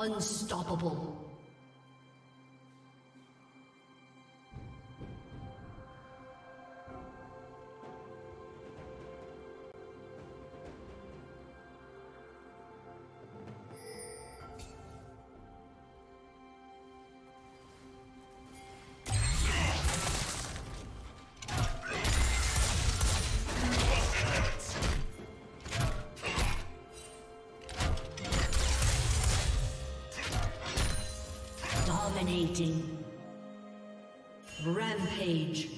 Unstoppable. Rampage.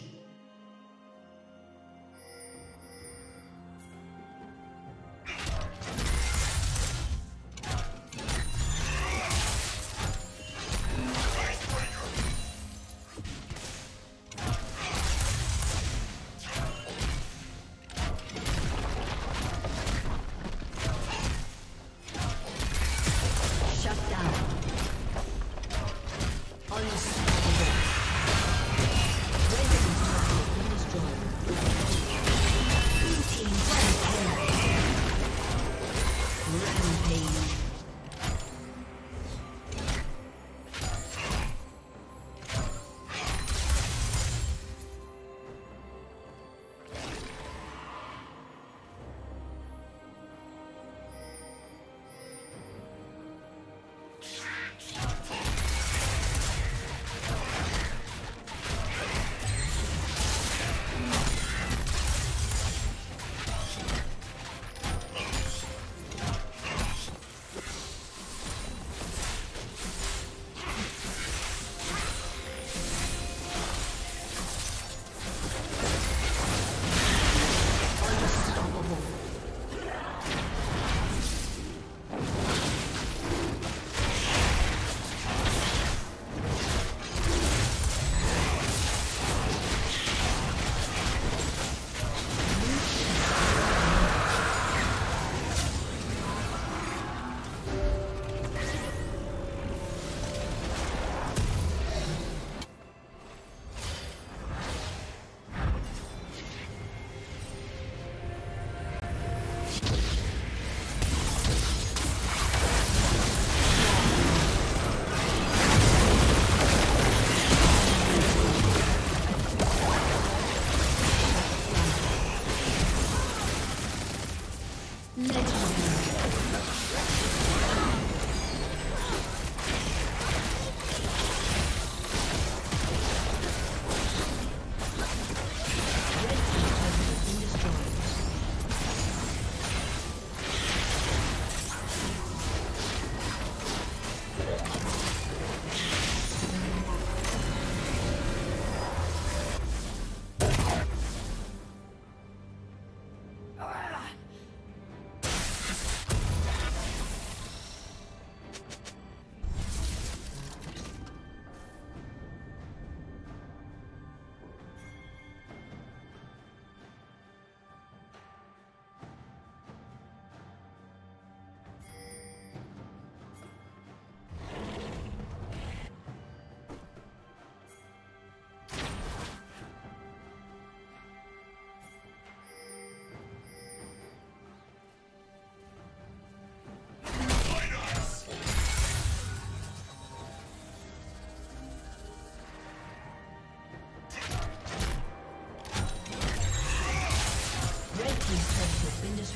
Legendary.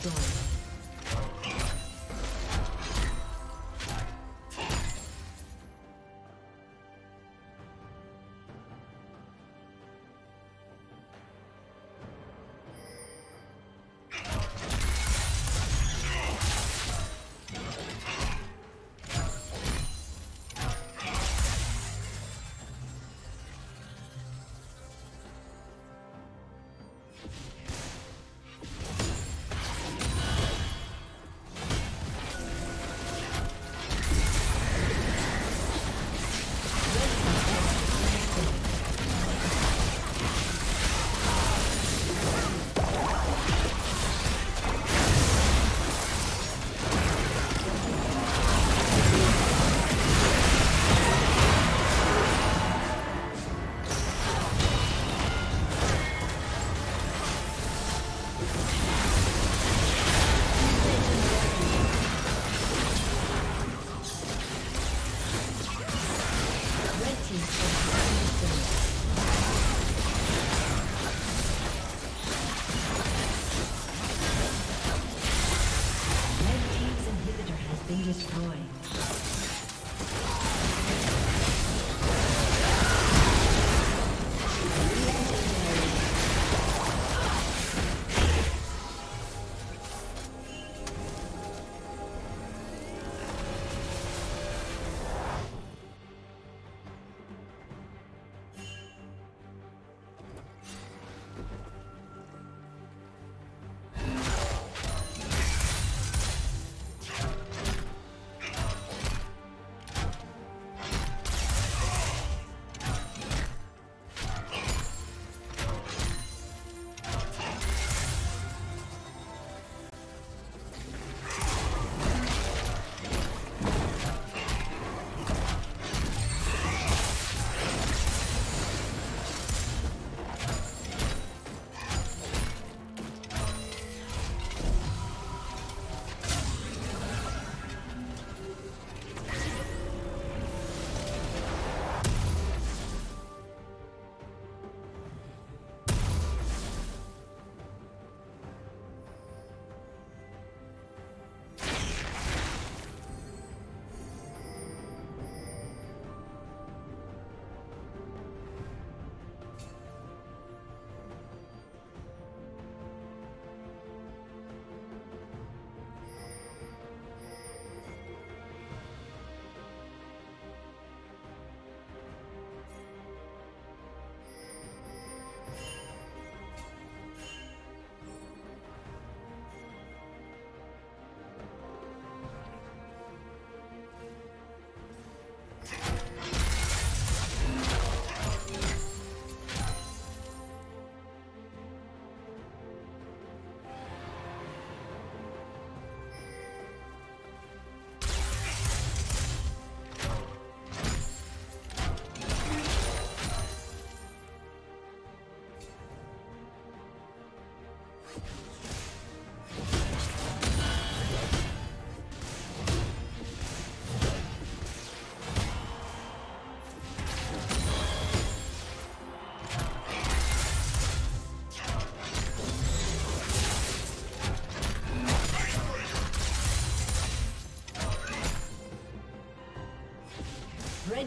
destroyed.